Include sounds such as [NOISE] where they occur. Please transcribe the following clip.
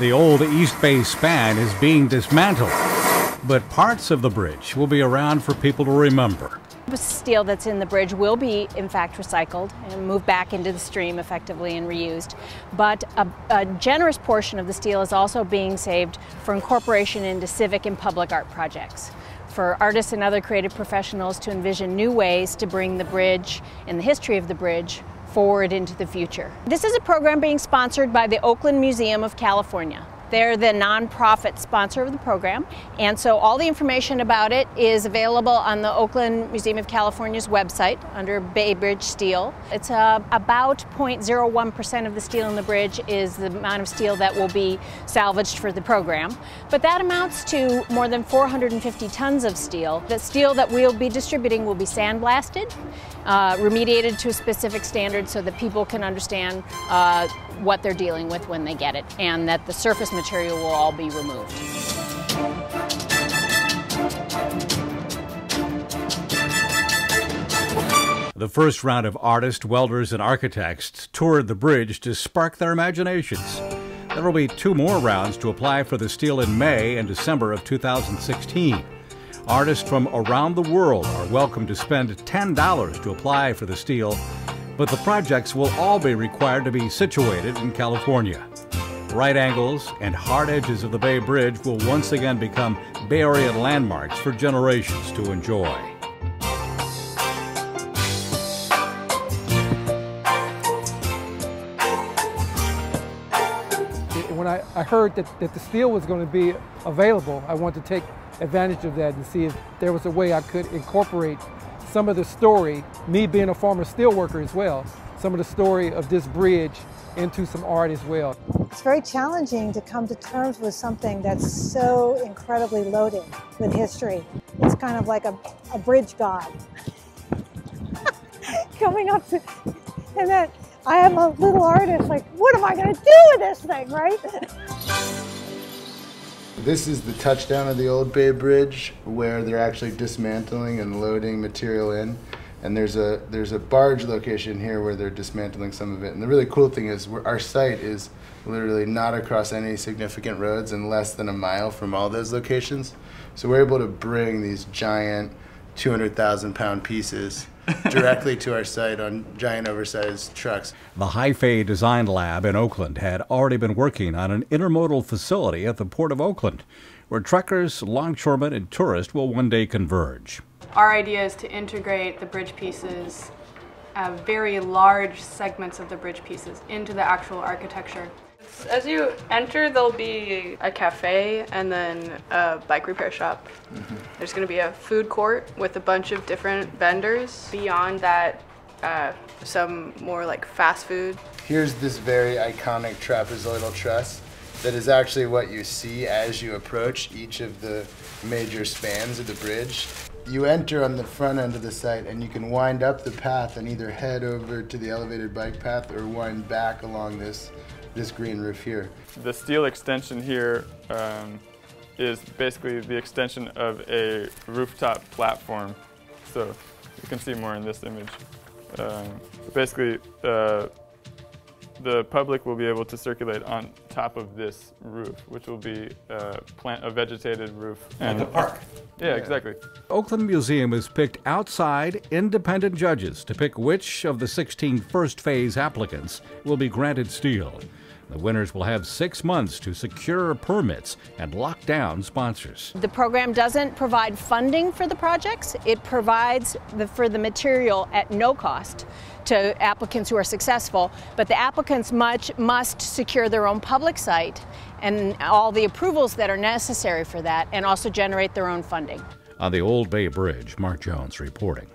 The old East Bay span is being dismantled, but parts of the bridge will be around for people to remember. The steel that's in the bridge will be, in fact, recycled and moved back into the stream effectively and reused. But a, a, generous portion of the steel is also being saved for incorporation into civic and public art projects. For artists and other creative professionals to envision new ways to bring the bridge and the history of the bridge forward into the future. This is a program being sponsored by the Oakland Museum of California. They're the nonprofit sponsor of the program, and so all the information about it is available on the Oakland Museum of California's website under Bay Bridge Steel. It's uh, about 0.01% of the steel in the bridge is the amount of steel that will be salvaged for the program, but that amounts to more than 450 tons of steel. The steel that we'll be distributing will be sandblasted, uh, remediated to a specific standard so that people can understand uh, what they're dealing with when they get it, and that the surface material will all be removed. The first round of artists, welders, and architects toured the bridge to spark their imaginations. There will be two more rounds to apply for the steel in May and December of 2016. Artists from around the world are welcome to spend $10 to apply for the steel but the projects will all be required to be situated in California. Right angles and hard edges of the Bay Bridge will once again become Bay Area landmarks for generations to enjoy. When I, I heard that, that the steel was going to be available, I wanted to take advantage of that and see if there was a way I could incorporate some of the story, me being a former steelworker as well, some of the story of this bridge into some art as well. It's very challenging to come to terms with something that's so incredibly loaded with history. It's kind of like a, a bridge god. [LAUGHS] Coming up to, and then I am a little artist, like, what am I going to do with this thing, right? [LAUGHS] This is the touchdown of the Old Bay Bridge where they're actually dismantling and loading material in. And there's a there's a barge location here where they're dismantling some of it. And the really cool thing is our site is literally not across any significant roads and less than a mile from all those locations. So we're able to bring these giant 200,000 pound pieces directly to our site on giant oversized trucks. The Hyphae Design Lab in Oakland had already been working on an intermodal facility at the Port of Oakland, where truckers, longshoremen, and tourists will one day converge. Our idea is to integrate the bridge pieces, uh, very large segments of the bridge pieces, into the actual architecture. As you enter, there'll be a cafe and then a bike repair shop. Mm -hmm. There's going to be a food court with a bunch of different vendors. Beyond that, uh, some more like fast food. Here's this very iconic trapezoidal truss that is actually what you see as you approach each of the major spans of the bridge. You enter on the front end of the site and you can wind up the path and either head over to the elevated bike path or wind back along this this green roof here. The steel extension here um, is basically the extension of a rooftop platform. So you can see more in this image. Um, basically, uh, the public will be able to circulate on top of this roof, which will be a, plant, a vegetated roof. And the park. Yeah, yeah, exactly. Oakland Museum has picked outside independent judges to pick which of the 16 first phase applicants will be granted steel. The winners will have six months to secure permits and lock down sponsors. The program doesn't provide funding for the projects. It provides the, for the material at no cost to applicants who are successful, but the applicants much must secure their own public site and all the approvals that are necessary for that and also generate their own funding. On the Old Bay Bridge, Mark Jones reporting.